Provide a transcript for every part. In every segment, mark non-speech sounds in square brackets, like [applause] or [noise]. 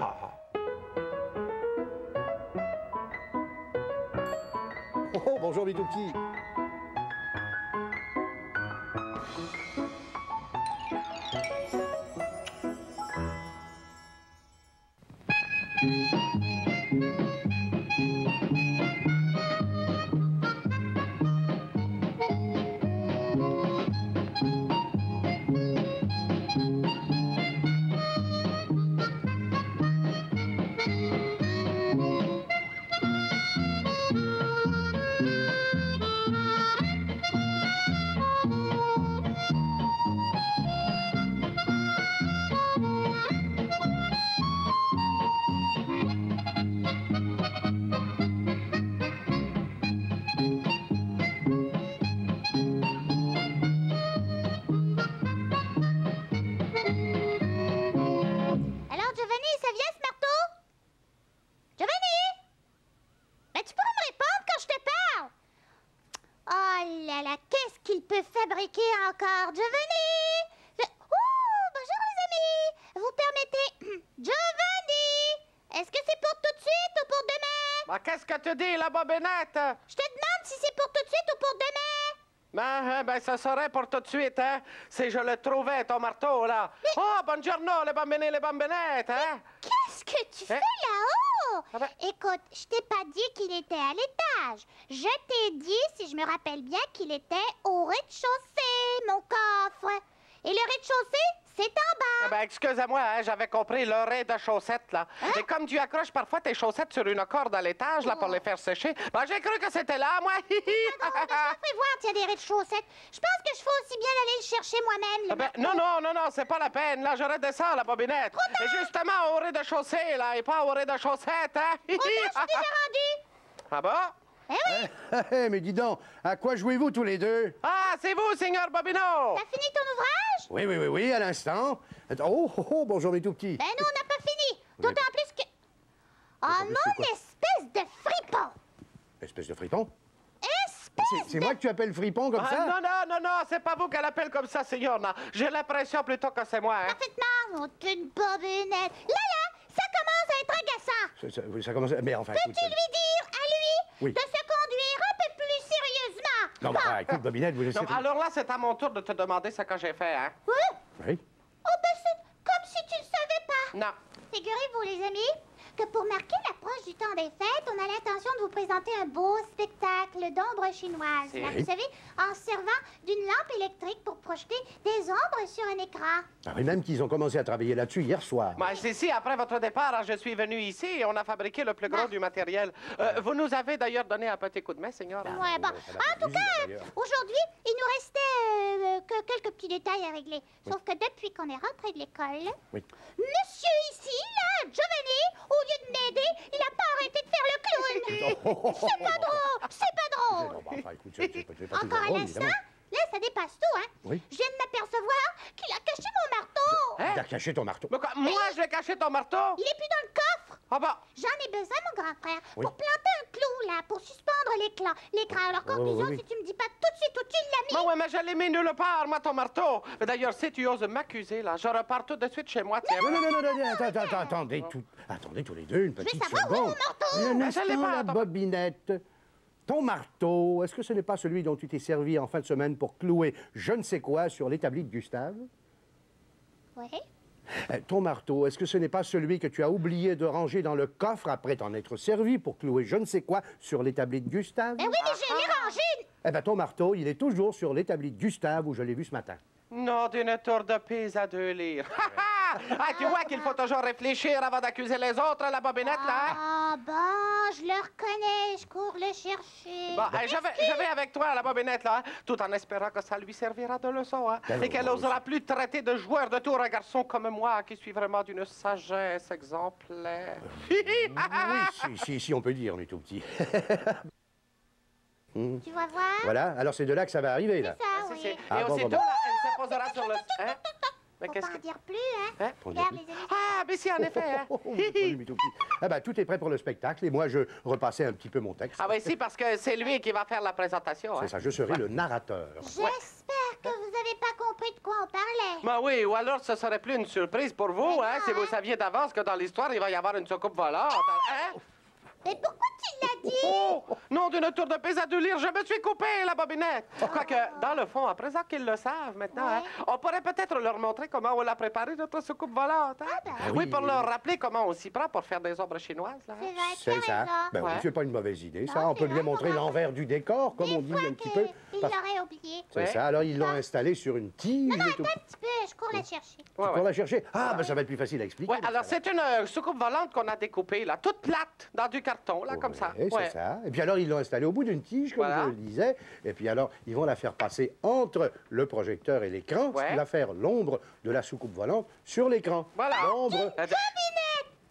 Oh, oh, bonjour mes tout petits. Qu'est-ce qu'il peut fabriquer encore Giovanni? Je- Oh, bonjour les amis Vous permettez... [clears throat] Giovanni Est-ce que c'est pour tout de suite ou pour demain? Ben, qu'est-ce que tu dis, la bobinette? Je te demande si c'est pour tout de suite ou pour demain Ben, hein, ben, ça serait pour tout de suite, hein? Si je le trouvais, ton marteau, là. Oh, buongiorno, les bambini, les bambinettes, hein? Que tu Hein? fais là-haut Ah ben- Écoute, je t'ai pas dit qu'il était à l'étage. Je t'ai dit, si je me rappelle bien, qu'il était au rez-de-chaussée, mon coffre. Et le rez-de-chaussée, c'est en Ah bas. Ben, excusez-moi, hein, j'avais compris le raid de chaussettes, là. Et comme tu accroches parfois tes chaussettes sur une corde à l'étage, là, pour les faire sécher, ben, j'ai cru que c'était là, moi. [laughs] Oh, ben, je vais prévoir qu'il y a des rez-de-chaussettes. Je pense que je ferai aussi bien d'aller le chercher moi-même. Ah ben, non, non, non, non, c'est pas la peine. Là, je redescends, la bobinette. Et justement, au rez-de-chaussée, là, et pas au rez-de-chaussette, hein? Oh non, je suis déjà rendue. [laughs] ah bon? Eh oui, Eh, mais dis donc, à quoi jouez-vous tous les deux? Ah, c'est vous, Seigneur Bobino! t'as fini ton ouvrage? Oui, oui, oui, oui, à l'instant. Oh, oh, oh, bonjour mes tout petits. Ben non, on n'a pas fini. D'autant plus que... Oh quoi espèce de fripon Espèce de fripon? Espèce C'est- C'est moi que tu appelles fripon comme Ah, ça? non, non, non, non, c'est pas vous qu'elle appelle comme ça, Seigneur. J'ai l'impression plutôt que c'est moi, hein? Parfaitement, t'es une bobinette. Là, là, ça commence à être agaçant. ça, ça- oui, ça commence. à- Mais enfin. Peux-tu lui dire à lui Oui. de se conduire un peu plus sérieusement Non, mais enfin, écoute, Bobinette, vous laissez. Non, alors là, c'est à mon tour de te demander ce que j'ai fait, hein? Hein? Oui. Oh, ben c'est comme si tu ne savais pas. Non. Figurez-vous, les amis, que pour marquer l'approche du temps des fêtes, on a l'intention de vous présenter un beau spectacle d'ombres chinoises. C'est- Là, vous savez, en servant d'une lampe électrique pour projeter des ombres sur un écran. Ah, mais même qu'ils ont commencé à travailler là-dessus hier soir. Ben, c'est si, après votre départ, hein, je suis venu ici et on a fabriqué le plus gros du matériel. Euh, vous nous avez d'ailleurs donné un petit coup de main, Seigneur. Ouais, bon. ça va En tout cas, aujourd'hui, il nous restait euh, que quelques petits détails à régler. Sauf que depuis qu'on est rentré de l'école, Oui. monsieur ici, là, Giovanni, au lieu de m'aider, il n'a pas arrêté de faire le clown. [laughs] c'est pas drôle, c'est pas drôle. Non, bah, enfin, écoute, pas Encore un instant, là, ça dépasse tout, hein. Oui. Je viens de m'apercevoir qu'il a caché mon marteau. Hein? T'as caché ton marteau. Mais quoi, moi, je vais cacher ton marteau? Il est plus dans le coffre. Ah bah, J'en ai besoin, mon grand frère, Oui. pour planter un clou, là, pour suspendre l'écran. L'écran. Alors, conclusion, oui, oui. si tu me dis pas où tu l'as mis. ouais, mais je l'ai mis nulle part, moi, ton marteau. Mais D'ailleurs, si tu oses m'accuser, là, je repars tout de suite chez moi, tiens. Non, non, non, non, non, attendez, tout, attendez tous les deux une petite savoir où est seconde. mon marteau. Je l'ai instant, pas, la bobinette? Ton marteau, est-ce que ce n'est pas celui dont tu t'es servi en fin de semaine pour clouer je ne sais quoi sur l'établi de Gustave? Oui. Euh, Ton marteau, est-ce que ce n'est pas celui que tu as oublié de ranger dans le coffre après t'en être servi pour clouer je ne sais quoi sur l'établi de Gustave? Ben oui, mais je l'ai rangé. Eh bien, ton marteau, il est toujours sur l'établi de Gustave où je l'ai vu ce matin. Non, d'une tour de pise à deux lire. [laughs] ah, tu vois qu'il faut toujours réfléchir avant d'accuser les autres, la bobinette, là. hein? Ah bon, je le reconnais, je cours le chercher. Bon, hey, je, vais, je vais avec toi, la bobinette, là, hein, tout en espérant que ça lui servira de leçon, hein, et qu'elle n'osera plus traiter de joueur de tour un garçon comme moi, qui suis vraiment d'une sagesse exemplaire. oui, si, si, si, on peut dire, on est tout petit. Tu [laughs] vas voir? voilà, alors c'est de là que ça va arriver, là. Ça, Ah, c'est- oui. c'est- Ah, et bon, aussitôt, bon, bon. là, elle se posera sur le... Hein? Mais Faut qu'est-ce pas que... en dire plus, hein. Hein? En dire plus. Ah, mais si, en effet, hein. Oh, oh, salut, mes tout. Ah ben, tout est prêt pour le spectacle et moi, je repassais un petit peu mon texte. Ah oui, si, parce que c'est lui qui va faire la présentation. Hein? C'est ça, je serai le narrateur. J'espère que que vous avez pas compris de quoi on parlait. Ben oui, ou alors ce serait plus une surprise pour vous, Mais hein, non, si vous hein. saviez d'avance que dans l'histoire, il va y avoir une soucoupe volante. Hein? Mais pourquoi tu l'as dit? Oh! Non, d'une tour de pésadoulir, je me suis coupé la bobinette. Quoique, dans le fond, à présent qu'ils le savent maintenant, hein, on pourrait peut-être leur montrer comment on l'a préparé, notre soucoupe volante. hein. Ah ben. Ah oui, oui. pour leur rappeler comment on s'y prend pour faire des ombres chinoises. Hein. C'est vrai, tu C'est as ça. Ben oui, Ouais. c'est pas une mauvaise idée, ça. Non, on peut lui montrer l'envers du décor, comme on dit fois un petit peu. qu'il Parce- l'aurait oublié. C'est Ouais. ça. Alors, ils l'ont installé sur une tige. et tout. Un petit peu, je cours la chercher. Ouais. la chercher? Ah, ben ça va être plus facile à expliquer. Alors c'est une euh, soucoupe volante qu'on a découpée, là, toute plate, dans du carton, là, comme ça. Oui, c'est Ouais. ça. Et puis alors, ils l'ont installée au bout d'une tige, comme Voilà. je le disais. Et puis alors, ils vont la faire passer entre le projecteur et l'écran, ce Ouais. qui va faire l'ombre de la soucoupe volante sur l'écran. Voilà. L'ombre.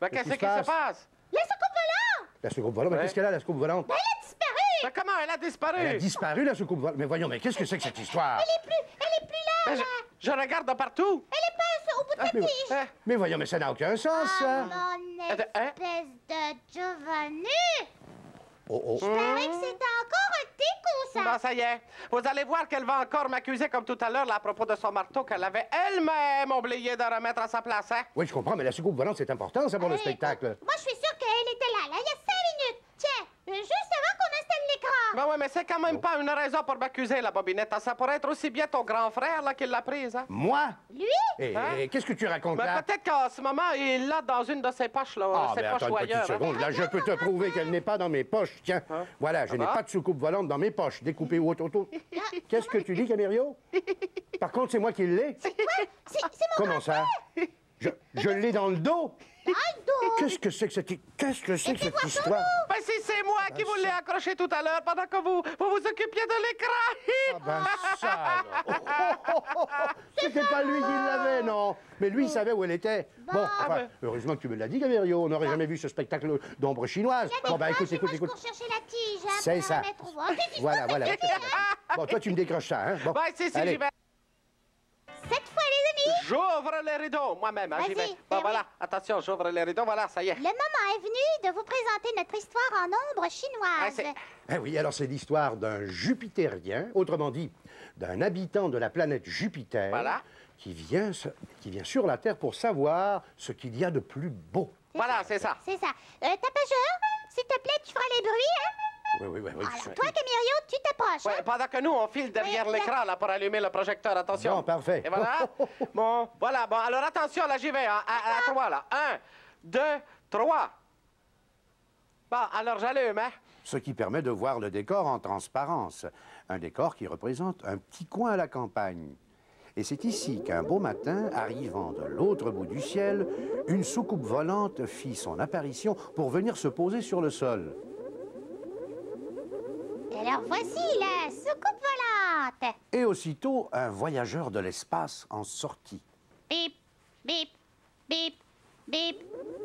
Ben, qu'est-ce qui se se passe? La soucoupe volante La soucoupe volante, mais Ouais. qu'est-ce qu'elle a, la soucoupe volante? Elle a disparu Ben, comment elle a disparu? Elle a disparu, la soucoupe volante. Mais voyons, mais qu'est-ce que c'est que cette histoire? Elle est plus, elle est plus là, Ben, là. je, je regarde de partout. Elle est pas au bout de la mais- tige. Hein? Mais voyons, mais ça n'a aucun sens, Ah, ça. De- hein? espèce de Giovanni Oh, oh. Je parie que c'était encore un tico, ça Bon, ça y est. Vous allez voir qu'elle va encore m'accuser comme tout à l'heure à propos de son marteau qu'elle avait elle-même oublié de remettre à sa place, hein? Oui, je comprends, mais la soucoupe volante, c'est important, ça, pour le spectacle. Moi, je suis sûre qu'elle était là, là, il y a cinq minutes. Tiens, euh, juste avant qu'on installe l'écran. Ben oui, mais c'est quand même pas une raison pour m'accuser, la bobinette. Ça pourrait être aussi bien ton grand frère là, qui l'a prise, hein? Moi? Lui? Et, Hein? et qu'est-ce que tu racontes Ben, là? peut-être qu'en ce moment, il l'a dans une de ses poches, là. Ah, ses ben poches attends une petite hein. seconde. Là, je peux te prouver qu'elle n'est pas dans mes poches. Tiens, voilà, je Ah n'ai pas de soucoupe volante dans mes poches, découpée ou auto. [laughs] Qu'est-ce que tu dis, Camirio? Par contre, c'est moi qui l'ai. C'est c'est mon Comment ça? Je, je l'ai dans le dos. dos. Qu'est-ce que c'est que cette, qu'est-ce que c'est que cette histoire? Ben, si c'est moi qui vous l'ai accroché tout à l'heure pendant que vous vous, vous occupiez de Ah l'écran. ben [laughs] ça, alors. Oh, oh, oh, oh, oh. C'était pas lui qui l'avait, non. Mais lui, il savait où elle était. Bon, enfin, ben. heureusement que tu me l'as dit, Camirio. On n'aurait jamais vu ce spectacle d'ombre chinoise. Bon, ben écoute, écoute, écoute. la tige. hein, C'est ça. Voilà, voilà. [laughs] Bon, toi, tu me décroches ça, hein? Bon, Ben, si, si, allez. j'y vais. J'ouvre les rideaux moi-même, hein, j'y vais. Vas-y, Bon, ben voilà, attention, j'ouvre les rideaux, voilà, ça y est. le moment est venu de vous présenter notre histoire en ombre Ah, chinoise. Eh oui, alors c'est l'histoire d'un Jupitérien, autrement dit, d'un habitant de la planète Jupiter, Voilà. qui, vient, se- qui vient sur la Terre pour savoir ce qu'il y a de plus beau. Voilà, c'est ça. C'est ça. Euh, tapageur, s'il te plaît, tu feras les bruits, hein? Oui, oui, oui. oui. Alors, toi, Camirio, tu t'approches. Ouais, hein? pendant que nous, on file derrière Oui, l'écran là, pour allumer le projecteur, attention. Bon, parfait. Et voilà. [laughs] bon, voilà, bon, alors attention, là, j'y vais, hein, à, à trois, là. Un, deux, trois. Bon, alors j'allume, hein. Ce qui permet de voir le décor en transparence. Un décor qui représente un petit coin à la campagne. Et c'est ici qu'un beau matin, arrivant de l'autre bout du ciel, une soucoupe volante fit son apparition pour venir se poser sur le sol. Alors, voici la soucoupe volante. Et aussitôt, un voyageur de l'espace en sortit. Bip, bip, bip, bip,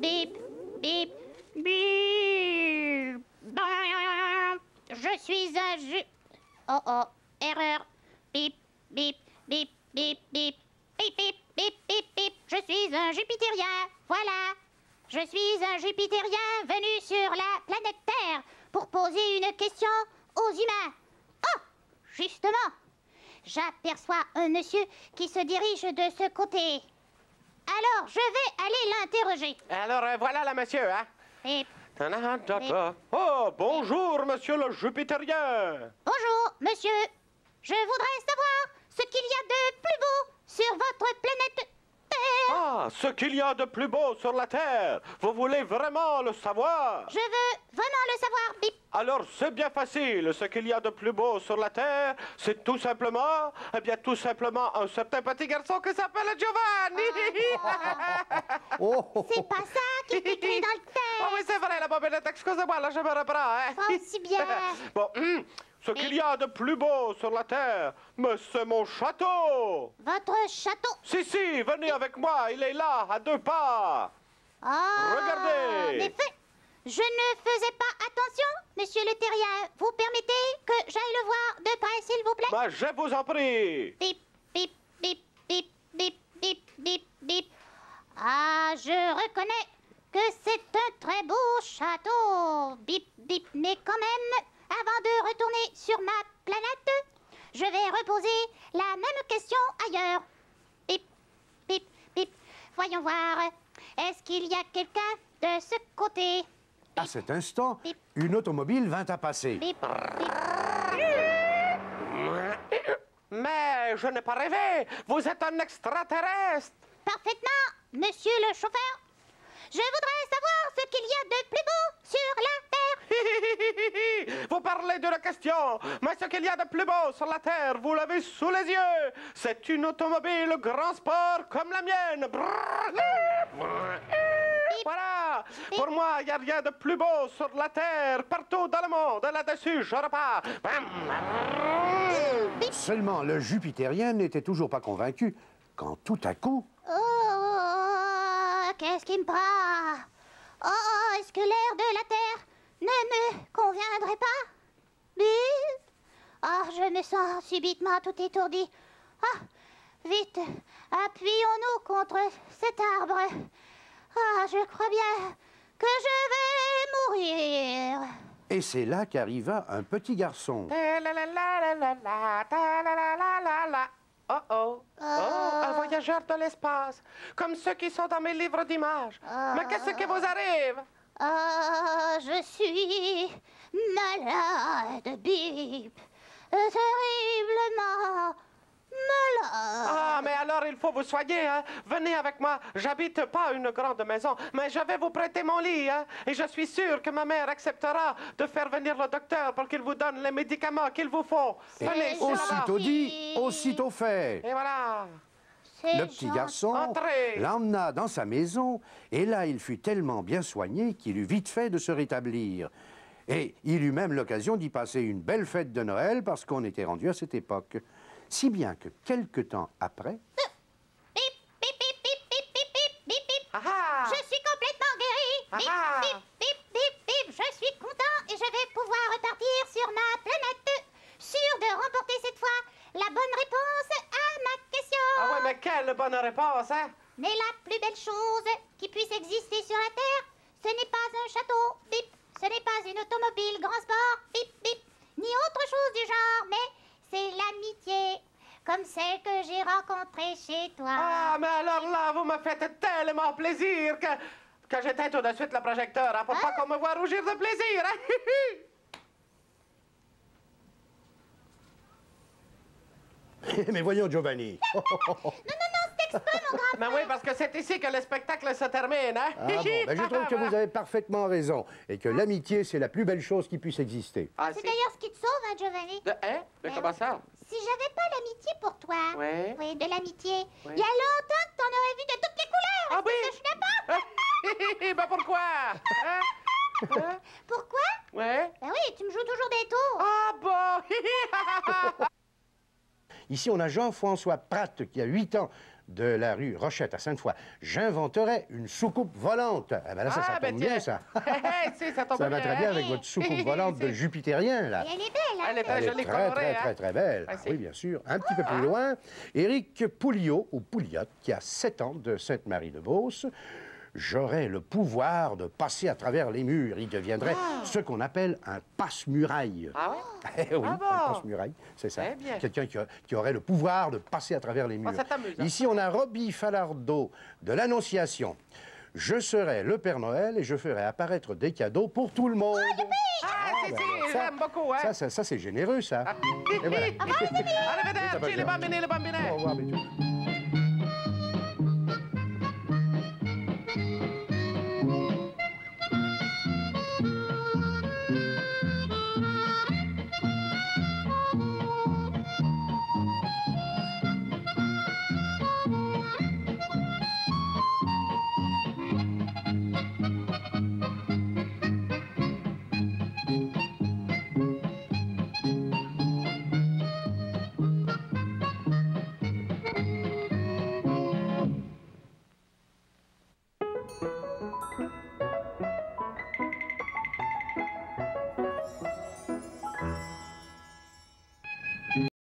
bip, bip, bip. Je suis un ju... Oh oh, erreur. Bip, bip, bip, bip, bip, bip, bip, bip, bip, bip. Je suis un Jupitérien, voilà. Je suis un Jupitérien venu sur la planète Terre pour poser une question aux humains. Oh, justement, j'aperçois un monsieur qui se dirige de ce côté. Alors, je vais aller l'interroger. Alors, euh, voilà, là, monsieur, hein. Et Ta-na-ta-ta. Oh, bonjour, monsieur le Jupitérien. bonjour, monsieur. Je voudrais savoir ce qu'il y a de plus beau sur votre planète Ah, ce qu'il y a de plus beau sur la Terre. Vous voulez vraiment le savoir? Je veux vraiment le savoir, Bip. Alors, c'est bien facile. Ce qu'il y a de plus beau sur la Terre, c'est tout simplement, eh bien, tout simplement un certain petit garçon qui s'appelle Giovanni. Oh, [laughs] oh, C'est pas ça qui est écrit dans le Ah oui, texte. c'est vrai, la bobinette. Excusez-moi, là, je me reprends, hein. Pas aussi bien. [laughs] Bon, hum, ce qu'il y a de plus beau sur la Terre, mais c'est mon château. Votre château. Si, si, venez avec moi, il est là, à deux pas. Ah, Regardez. Je ne faisais pas attention, monsieur le terrien. Vous permettez que j'aille le voir de près, s'il vous plaît? Ben, je vous en prie. Bip, bip, bip, bip, bip, bip, bip, bip. Ah, je reconnais que c'est un très beau château. Bip, bip, mais quand même, avant de retourner sur ma planète, je vais reposer la même question ailleurs. Pip, pip, pip. Voyons voir. Est-ce qu'il y a quelqu'un de ce côté? À cet instant, Bip. une automobile vint à passer. Bip, bip. Mais je n'ai pas rêvé. Vous êtes un extraterrestre. Parfaitement, monsieur le chauffeur. Je voudrais savoir ce qu'il y a de plus beau sur la. [laughs] Vous parlez de la question, mais ce qu'il y a de plus beau sur la Terre, vous l'avez sous les yeux. C'est une automobile grand sport comme la mienne. Voilà. Pour moi, il n'y a rien de plus beau sur la Terre, partout dans le monde. Là-dessus, je repars. Seulement, le Jupitérien n'était toujours pas convaincu quand tout à coup, Oh, qu'est-ce qui me prend? Oh, est-ce que l'air de la Terre ne me conviendrait pas Bip Oh, je me sens subitement tout étourdi. Ah, vite, appuyons-nous contre cet arbre. Ah, je crois bien que je vais mourir. et c'est là qu'arriva un petit garçon. Oh oh. Oh, un voyageur de l'espace, comme ceux qui sont dans mes livres d'images. Mais qu'est-ce qui vous arrive? Ah, je suis malade, Bip. Terriblement malade. Ah, mais alors il faut vous soigner, hein. Venez avec moi. J'habite pas une grande maison, mais je vais vous prêter mon lit, hein. Et je suis sûr que ma mère acceptera de faire venir le docteur pour qu'il vous donne les médicaments qu'il vous faut. Venez. Aussitôt dit, aussitôt fait. Et voilà. Le petit garçon l'emmena dans sa maison, et là il fut tellement bien soigné qu'il eut vite fait de se rétablir. Et il eut même l'occasion d'y passer une belle fête de Noël parce qu'on était rendu à cette époque. Si bien que quelque temps après, bonne réponse, hein? Mais la plus belle chose qui puisse exister sur la Terre, ce n'est pas un château, bip. Ce n'est pas une automobile grand sport, bip, bip. Ni autre chose du genre, mais c'est l'amitié, comme celle que j'ai rencontrée chez toi. Ah, mais alors là, vous me faites tellement plaisir que, que j'éteins tout de suite le projecteur, hein, pour pas qu'on me voit rougir de plaisir, hein? [laughs] Mais voyons Giovanni. Non, non, non, c'est exprès, mon grand Mais oui, parce que c'est ici que le spectacle se termine, hein? Ah bon, ben, je trouve que vous avez parfaitement raison et que l'amitié c'est la plus belle chose qui puisse exister. Ah, C'est si. d'ailleurs ce qui te sauve, hein, Giovanni. De, hein? De Ben comment oui. ça? Si j'avais pas l'amitié pour toi, Oui. oui, de l'amitié, il y a longtemps que t'en aurais vu de toutes les couleurs. Ah oui que je n'ai pas? [laughs] Ben pourquoi? Hein? Hein? Pourquoi? Ouais Ben oui, tu me joues toujours des tours. Ah bon? [laughs] Ici, on a Jean-François Pratt qui a 8 ans de la rue Rochette à Sainte-Foy. J'inventerais une soucoupe volante. Ah ben là, ça, ça Ah, ben tombe bien, tiens. ça. [laughs] Ça tombe Ça va bien, très bien avec votre soucoupe [laughs] volante de Jupitérien, là. Elle est belle, hein? Elle est très Elle est très, colorée, très, hein? très, très belle. Ah, Ah oui, bien sûr. Un petit peu plus loin, Éric Pouliot, ou Pouliot, qui a 7 ans de Sainte-Marie-de-Beauce. J'aurais le pouvoir de passer à travers les murs. Il deviendrait ce qu'on appelle un passe-muraille. Ah ouais [laughs] Eh oui, Ah bon un passe-muraille, c'est ça. Bien. Quelqu'un qui, aurait le pouvoir de passer à travers les murs. c'est amusant. Ici, on a Robbie Falardeau de l'Annonciation. Je serai le Père Noël et je ferai apparaître des cadeaux pour tout le monde. Ah, si, ben, si, j'aime beaucoup, hein Ça, ça, ça, c'est généreux, ça. Et voilà. [laughs]